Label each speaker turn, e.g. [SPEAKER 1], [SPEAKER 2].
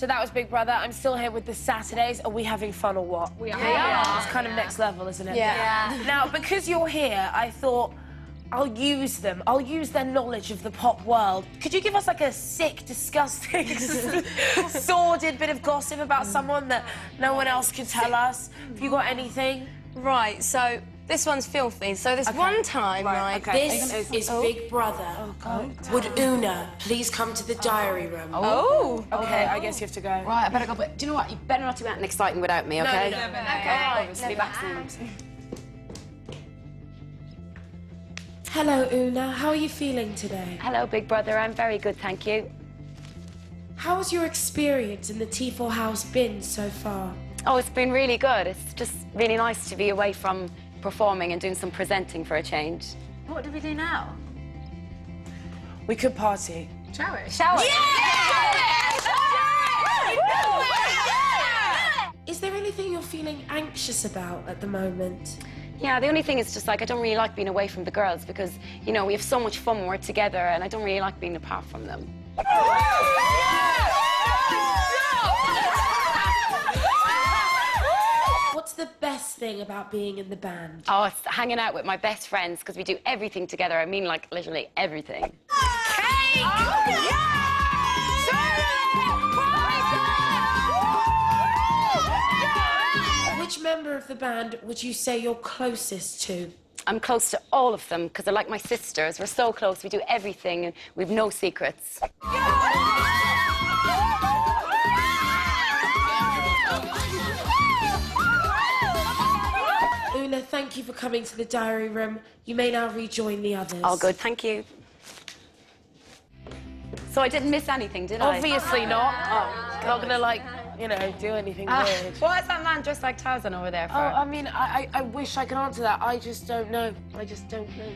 [SPEAKER 1] So that was Big Brother. I'm still here with the Saturdays. Are we having fun or what?
[SPEAKER 2] We are.
[SPEAKER 1] It's kind of next level, isn't it?
[SPEAKER 3] Yeah.
[SPEAKER 1] Now, because you're here, I thought I'll use them. I'll use their knowledge of the pop world. Could you give us like a sick, disgusting, sordid bit of gossip about mm. someone that no one else could tell us? Have you got anything?
[SPEAKER 3] Right, so this one's filthy. So this one time, right,
[SPEAKER 1] okay.
[SPEAKER 4] This is oh. Big Brother. Oh, Would Una please come to the diary room?
[SPEAKER 3] Oh. oh.
[SPEAKER 1] Okay, I guess you have to go.
[SPEAKER 2] Right, I better go. But do you know what? You better not do anything exciting without me, okay?
[SPEAKER 1] no, no, no.
[SPEAKER 2] Okay. Obviously, back soon.
[SPEAKER 4] Hello, Una. How are you feeling today?
[SPEAKER 5] Hello, Big Brother. I'm very good, thank you.
[SPEAKER 4] How has your experience in the T4 house been so far?
[SPEAKER 5] Oh, it's been really good. It's just really nice to be away from performing and doing some presenting for a change.
[SPEAKER 2] What do we do now?
[SPEAKER 1] We could party.
[SPEAKER 2] Shower.
[SPEAKER 3] Shower.
[SPEAKER 4] Is there anything you're feeling anxious about at the moment?
[SPEAKER 5] Yeah, the only thing is just like I don't really like being away from the girls because, you know, we have so much fun when we're together and I don't really like being apart from them.
[SPEAKER 4] The best thing about being in the band?
[SPEAKER 5] Oh, it's hanging out with my best friends because we do everything together. I mean, like, literally everything.
[SPEAKER 4] Oh, Which member of the band would you say you're closest to?
[SPEAKER 5] I'm close to all of them because they're like my sisters. We're so close. We do everything and we've no secrets.
[SPEAKER 4] Una, thank you for coming to the diary room. You may now rejoin the others.
[SPEAKER 5] All good, thank you. So I didn't miss anything, did I?
[SPEAKER 1] Obviously not. Ah. Oh, not gonna like, you know, do anything ah. weird.
[SPEAKER 2] Why is that man dressed like Tarzan over there for?
[SPEAKER 1] Oh, I mean, I, I, I wish I could answer that. I just don't know. I just don't know.